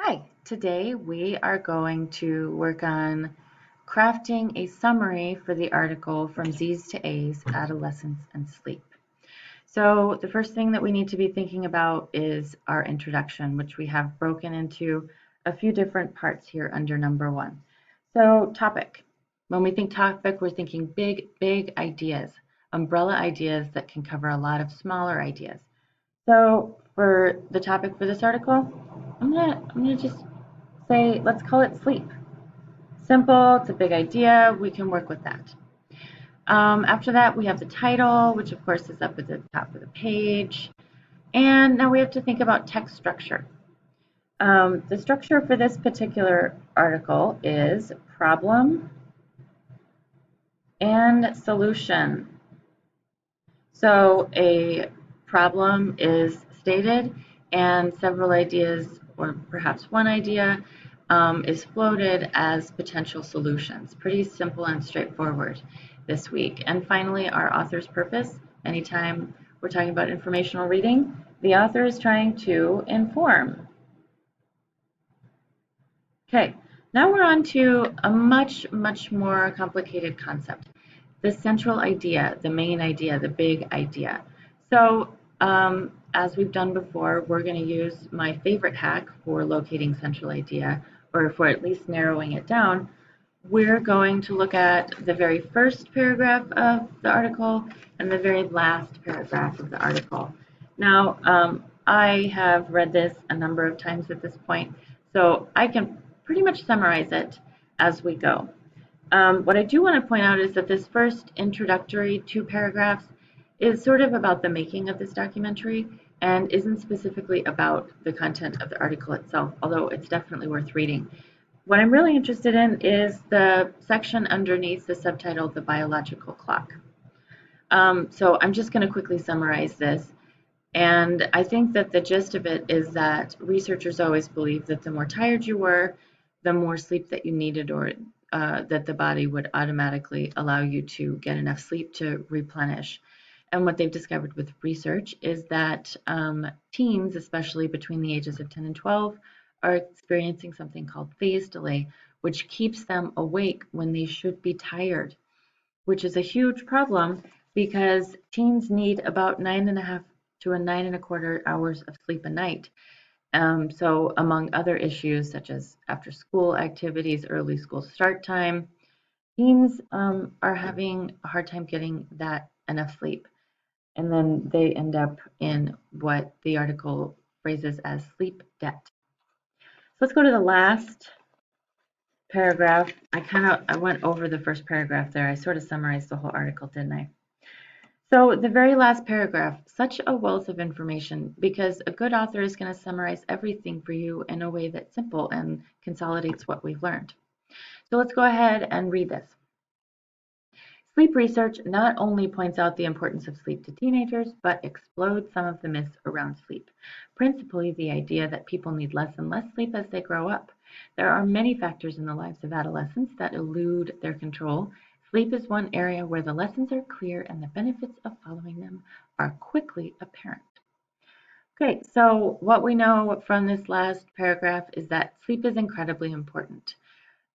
Hi, today we are going to work on crafting a summary for the article From Z's to A's, Adolescents and Sleep. So the first thing that we need to be thinking about is our introduction, which we have broken into a few different parts here under number one. So topic. When we think topic, we're thinking big, big ideas, umbrella ideas that can cover a lot of smaller ideas. So for the topic for this article, I'm gonna I'm gonna just say let's call it sleep. Simple, it's a big idea, we can work with that. Um, after that, we have the title, which of course is up at the top of the page. And now we have to think about text structure. Um, the structure for this particular article is problem and solution. So a problem is stated and several ideas or perhaps one idea um, is floated as potential solutions. Pretty simple and straightforward this week. And finally, our author's purpose. Anytime we're talking about informational reading, the author is trying to inform. Okay, now we're on to a much, much more complicated concept. The central idea, the main idea, the big idea. So um, as we've done before, we're going to use my favorite hack for locating central idea, or for at least narrowing it down. We're going to look at the very first paragraph of the article and the very last paragraph of the article. Now, um, I have read this a number of times at this point, so I can pretty much summarize it as we go. Um, what I do want to point out is that this first introductory two paragraphs is sort of about the making of this documentary and isn't specifically about the content of the article itself, although it's definitely worth reading. What I'm really interested in is the section underneath the subtitle, The Biological Clock. Um, so I'm just going to quickly summarize this. And I think that the gist of it is that researchers always believe that the more tired you were, the more sleep that you needed or uh, that the body would automatically allow you to get enough sleep to replenish. And what they've discovered with research is that um, teens, especially between the ages of 10 and 12, are experiencing something called phase delay, which keeps them awake when they should be tired, which is a huge problem because teens need about nine and a half to a nine and a quarter hours of sleep a night. Um, so among other issues such as after school activities, early school start time, teens um, are having a hard time getting that enough sleep and then they end up in what the article phrases as sleep debt. So let's go to the last paragraph. I kind of I went over the first paragraph there. I sort of summarized the whole article, didn't I? So the very last paragraph, such a wealth of information because a good author is going to summarize everything for you in a way that's simple and consolidates what we've learned. So let's go ahead and read this. Sleep research not only points out the importance of sleep to teenagers, but explodes some of the myths around sleep, principally the idea that people need less and less sleep as they grow up. There are many factors in the lives of adolescents that elude their control. Sleep is one area where the lessons are clear and the benefits of following them are quickly apparent. Okay, so what we know from this last paragraph is that sleep is incredibly important.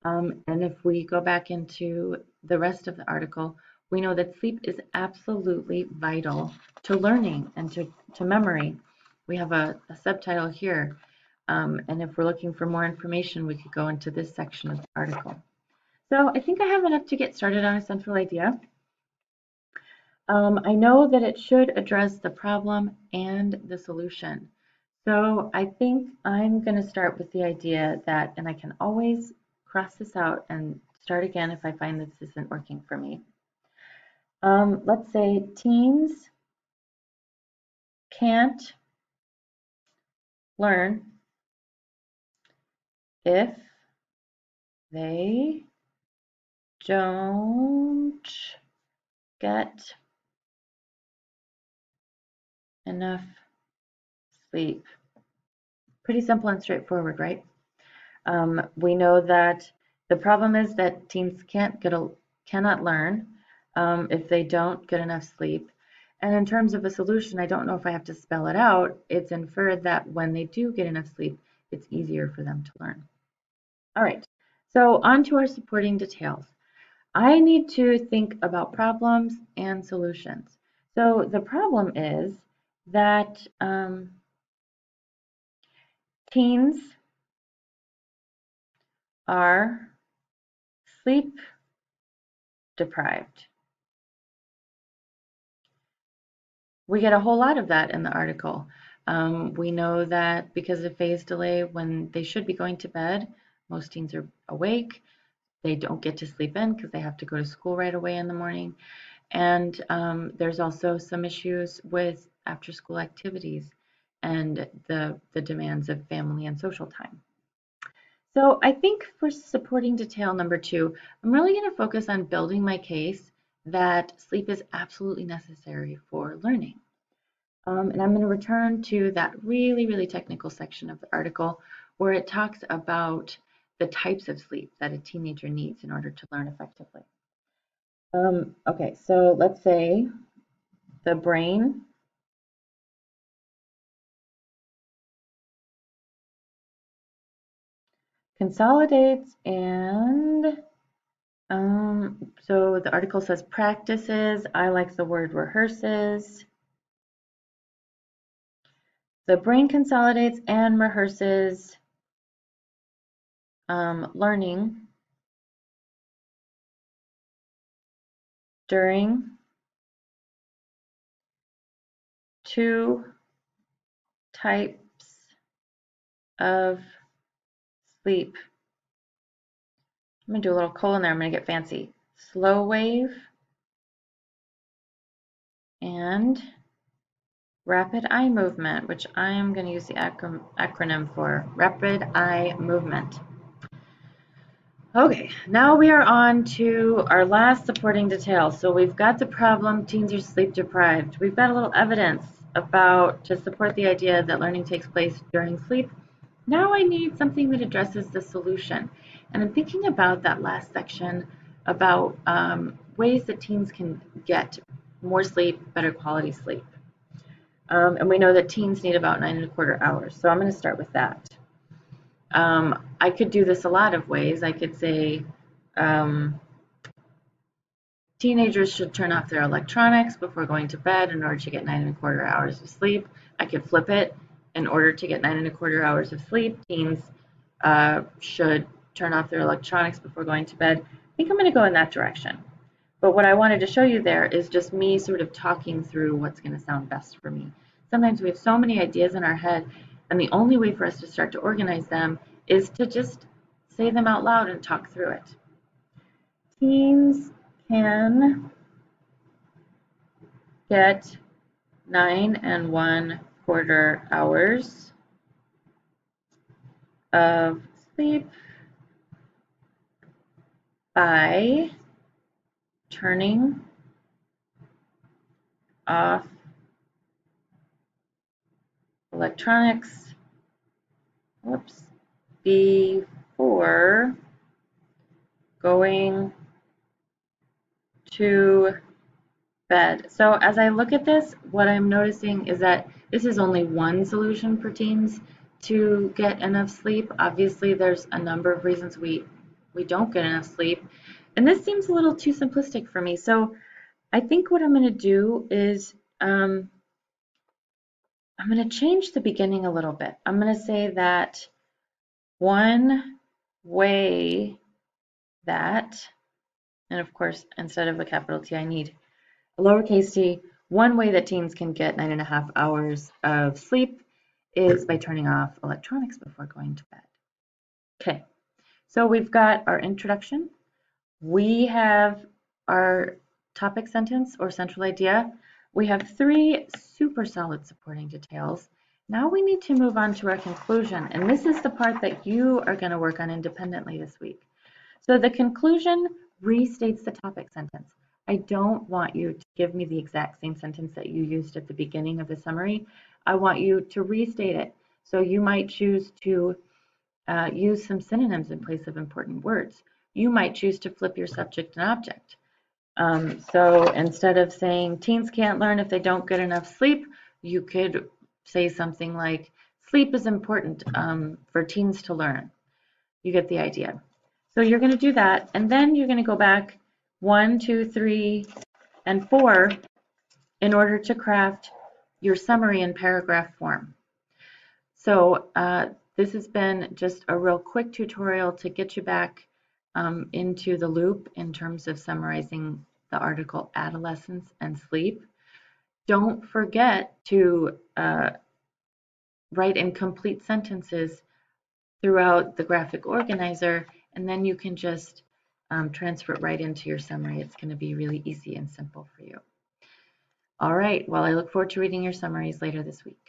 Um, and if we go back into the rest of the article, we know that sleep is absolutely vital to learning and to, to memory. We have a, a subtitle here. Um, and if we're looking for more information, we could go into this section of the article. So I think I have enough to get started on a central idea. Um, I know that it should address the problem and the solution. So I think I'm going to start with the idea that, and I can always cross this out and start again if I find this isn't working for me. Um, let's say teens can't learn if they don't get enough sleep. Pretty simple and straightforward, right? Um, we know that the problem is that teens can't get a, cannot learn um, if they don't get enough sleep. And in terms of a solution, I don't know if I have to spell it out. It's inferred that when they do get enough sleep, it's easier for them to learn. All right, so on to our supporting details. I need to think about problems and solutions. So the problem is that um, teens are sleep deprived. We get a whole lot of that in the article. Um, we know that because of phase delay, when they should be going to bed, most teens are awake. They don't get to sleep in because they have to go to school right away in the morning. And um, there's also some issues with after school activities and the, the demands of family and social time. So I think for supporting detail number two, I'm really going to focus on building my case that sleep is absolutely necessary for learning. Um, and I'm going to return to that really, really technical section of the article where it talks about the types of sleep that a teenager needs in order to learn effectively. Um, okay, so let's say the brain consolidates and um, so the article says practices. I like the word rehearses. The brain consolidates and rehearses um, learning during two types of sleep. I'm going to do a little colon there. I'm going to get fancy. Slow wave and rapid eye movement, which I am going to use the acronym for rapid eye movement. Okay, now we are on to our last supporting detail. So we've got the problem, teens are sleep deprived. We've got a little evidence about to support the idea that learning takes place during sleep. Now I need something that addresses the solution. And I'm thinking about that last section about um, ways that teens can get more sleep, better quality sleep. Um, and we know that teens need about nine and a quarter hours. So I'm going to start with that. Um, I could do this a lot of ways. I could say um, teenagers should turn off their electronics before going to bed in order to get nine and a quarter hours of sleep. I could flip it. In order to get nine and a quarter hours of sleep, teens uh, should turn off their electronics before going to bed. I think I'm going to go in that direction. But what I wanted to show you there is just me sort of talking through what's going to sound best for me. Sometimes we have so many ideas in our head and the only way for us to start to organize them is to just say them out loud and talk through it. Teens can get nine and one quarter hours of sleep by turning off electronics, whoops, before going to bed. So as I look at this, what I'm noticing is that this is only one solution for teens to get enough sleep. Obviously, there's a number of reasons we, we don't get enough sleep. And this seems a little too simplistic for me. So I think what I'm going to do is um, I'm going to change the beginning a little bit. I'm going to say that one way that, and of course, instead of a capital T, I need a lowercase t, one way that teens can get nine and a half hours of sleep is by turning off electronics before going to bed. Okay, so we've got our introduction. We have our topic sentence or central idea. We have three super solid supporting details. Now we need to move on to our conclusion, and this is the part that you are going to work on independently this week. So the conclusion restates the topic sentence. I don't want you to give me the exact same sentence that you used at the beginning of the summary. I want you to restate it. So you might choose to uh, use some synonyms in place of important words. You might choose to flip your subject and object. Um, so instead of saying teens can't learn if they don't get enough sleep, you could say something like sleep is important um, for teens to learn. You get the idea. So you're going to do that, and then you're going to go back one, two, three, and four in order to craft your summary in paragraph form. So uh, this has been just a real quick tutorial to get you back um, into the loop in terms of summarizing the article adolescents and sleep. Don't forget to uh, write in complete sentences throughout the graphic organizer, and then you can just um, transfer it right into your summary. It's going to be really easy and simple for you. All right, well, I look forward to reading your summaries later this week.